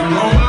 and roll.